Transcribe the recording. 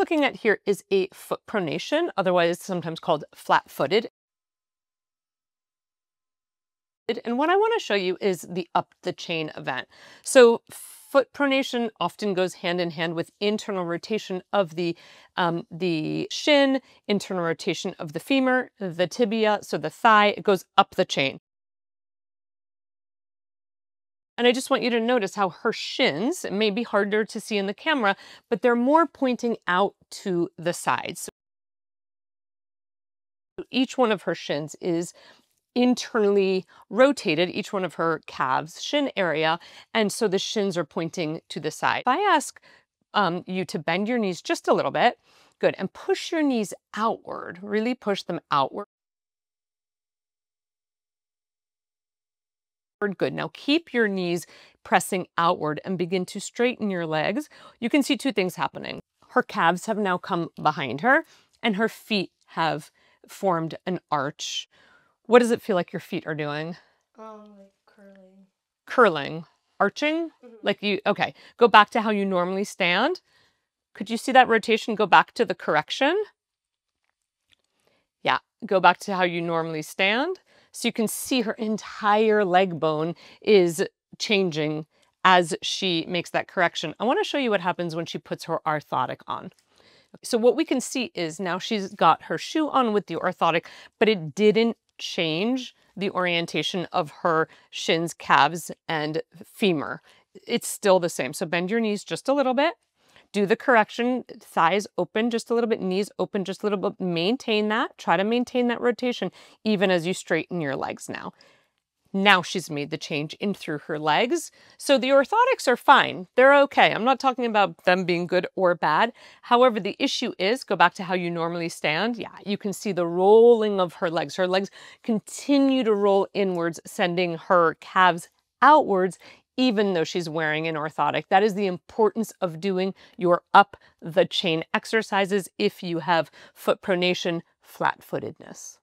looking at here is a foot pronation, otherwise sometimes called flat-footed. And what I want to show you is the up the chain event. So foot pronation often goes hand in hand with internal rotation of the, um, the shin, internal rotation of the femur, the tibia, so the thigh, it goes up the chain. And I just want you to notice how her shins, it may be harder to see in the camera, but they're more pointing out to the sides. So each one of her shins is internally rotated, each one of her calves, shin area, and so the shins are pointing to the side. If I ask um, you to bend your knees just a little bit, good, and push your knees outward, really push them outward. Good. Now keep your knees pressing outward and begin to straighten your legs. You can see two things happening. Her calves have now come behind her and her feet have formed an arch. What does it feel like your feet are doing? Um, like curling. Curling. Arching? Mm -hmm. Like you, okay. Go back to how you normally stand. Could you see that rotation go back to the correction? Yeah, go back to how you normally stand. So you can see her entire leg bone is changing as she makes that correction. I wanna show you what happens when she puts her orthotic on. So what we can see is now she's got her shoe on with the orthotic, but it didn't change the orientation of her shins, calves, and femur. It's still the same. So bend your knees just a little bit do the correction, thighs open just a little bit, knees open just a little bit, maintain that, try to maintain that rotation even as you straighten your legs now. Now she's made the change in through her legs. So the orthotics are fine. They're okay. I'm not talking about them being good or bad. However, the issue is, go back to how you normally stand. Yeah, you can see the rolling of her legs. Her legs continue to roll inwards, sending her calves outwards even though she's wearing an orthotic. That is the importance of doing your up the chain exercises if you have foot pronation, flat footedness.